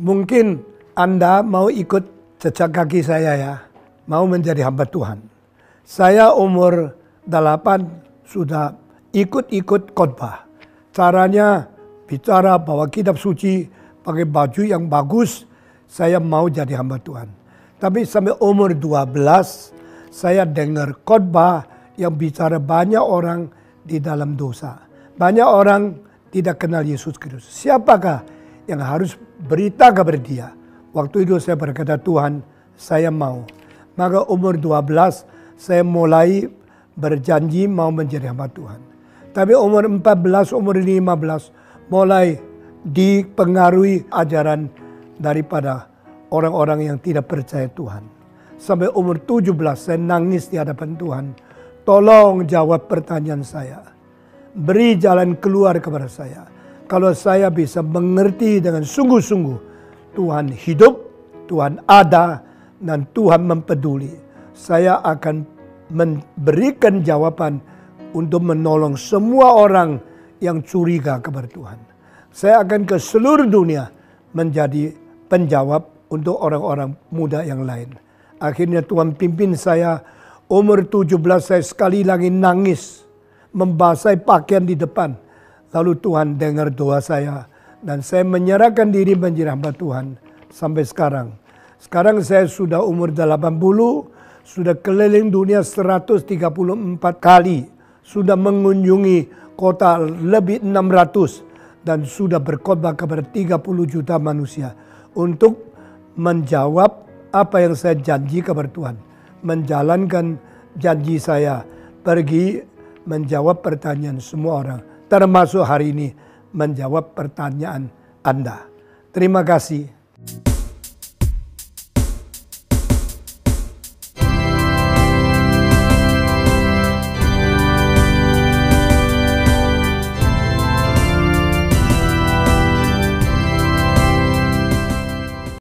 Mungkin Anda mau ikut jejak kaki saya ya, mau menjadi hamba Tuhan. Saya umur 8 sudah ikut-ikut khotbah. Caranya bicara bawa kitab suci, pakai baju yang bagus, saya mau jadi hamba Tuhan. Tapi sampai umur 12, saya dengar khotbah yang bicara banyak orang di dalam dosa. Banyak orang tidak kenal Yesus Kristus. Siapakah yang harus berita kepada dia? Waktu itu saya berkata, Tuhan saya mau. Maka umur 12 saya mulai berjanji mau menjadi hamba Tuhan. Tapi umur 14, umur 15 mulai dipengaruhi ajaran daripada orang-orang yang tidak percaya Tuhan. Sampai umur 17 saya nangis di hadapan Tuhan. Tolong jawab pertanyaan saya. Beri jalan keluar kepada saya. Kalau saya bisa mengerti dengan sungguh-sungguh Tuhan hidup, Tuhan ada, dan Tuhan mempeduli. Saya akan memberikan jawaban untuk menolong semua orang yang curiga kepada Tuhan. Saya akan ke seluruh dunia menjadi penjawab untuk orang-orang muda yang lain. Akhirnya Tuhan pimpin saya umur 17 saya sekali lagi nangis membasahi pakaian di depan. Lalu Tuhan dengar doa saya. Dan saya menyerahkan diri menjadi hamba Tuhan sampai sekarang. Sekarang saya sudah umur 80, sudah keliling dunia 134 kali, sudah mengunjungi kota lebih 600 dan sudah berkhotbah kepada 30 juta manusia untuk menjawab apa yang saya janji kepada Tuhan, menjalankan janji saya pergi menjawab pertanyaan semua orang, termasuk hari ini menjawab pertanyaan Anda. Terima kasih.